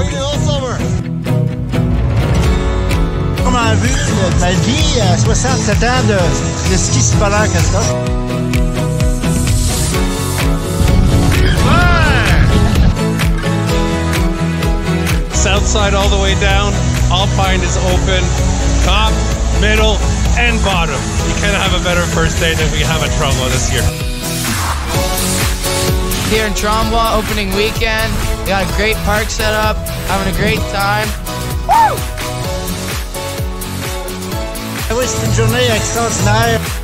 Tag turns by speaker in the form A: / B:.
A: working all summer. Comme a vu ma vie euh, à 67 ans de, de ski scolaire Christophe.
B: Ouais! South side all the way down, Alpine is open, top, middle, and bottom. You cannot have a better first day than we have at Tremblant this year.
C: Here in Tremblant, opening weekend. We got a great park set up, having a great time.
A: Oui, c'est une journée extraordinaire.